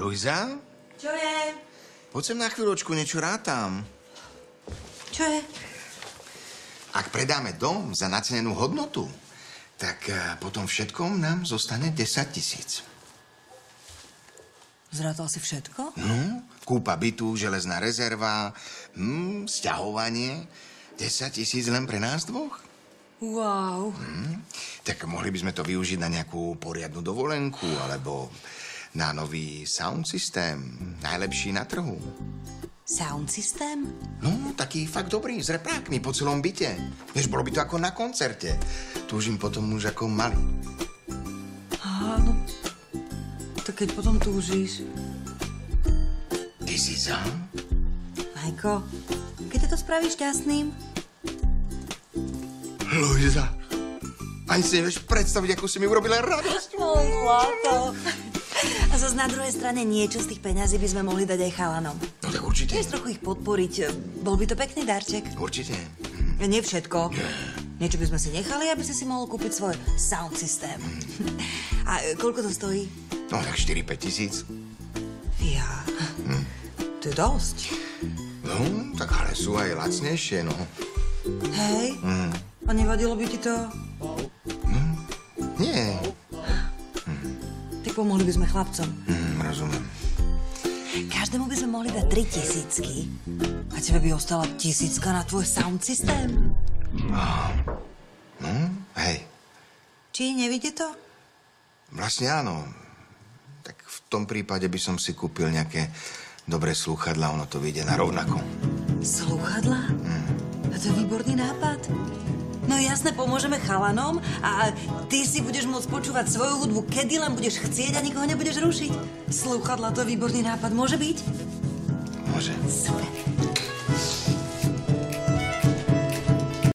Luisa, Čo je? poď sem na chvíľočku, niečo rátam. Čo je? Ak predáme dom za nacenenú hodnotu, tak eh, potom všetkom nám zostane 10 tisíc. Zrátal si všetko? No, kúpa bytu, železná rezerva, hm, sťahovanie. 10 tisíc len pre nás dvoch? Wow. Tak mohli by sme to využiť na nejakú poriadnu dovolenku, alebo na nový sound systém, najlepší na trhu. Sound systém? No, taký fakt dobrý, s reprákmi po celom byte. Vieš, bolo by to ako na koncerte. Túžim potom už ako malý. Á, no. Tak keď potom túžiš. Ty si za? Majko, keď to spravíš šťastným? Luisa, ani si nevieš predstaviť, ako si mi urobila radosť. Zlato. Zase na druhej strane niečo z tých peňazí by sme mohli dať aj chalanom. No tak určite. Vieš trochu ich podporiť. Bol by to pekný darček. Určite. Nie všetko. Niečo by sme si nechali, aby si si mohol kúpiť svoj sound systém. A e, koľko to stojí? No tak 4-5 tisíc. Ja. To je dosť. No, tak ale sú aj lacnejšie, no. Hej? A nevadilo by ti to? Nie, Tak pomohli by sme chlapcom. hm, rozumiem. Každému by sme mohli dať tri tisícky. A tebe by ostala tisícka na tvoj sound systém. No, hej, Či nevidie to? vlastne áno. Tak v tom prípade by som si kúpil nejaké dobré slúchadla, ono to vyjde na rovnako. Slúchadla? A to je výborný nápad. No jasne, pomôžeme chalanom a ty si budeš môcť počúvať svoju hudbu, kedy len budeš chcieť a nikoho nebudeš rušiť. Slúchadla, to je výborný nápad. Môže byť? Môže. Super.